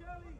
Kelly.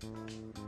Música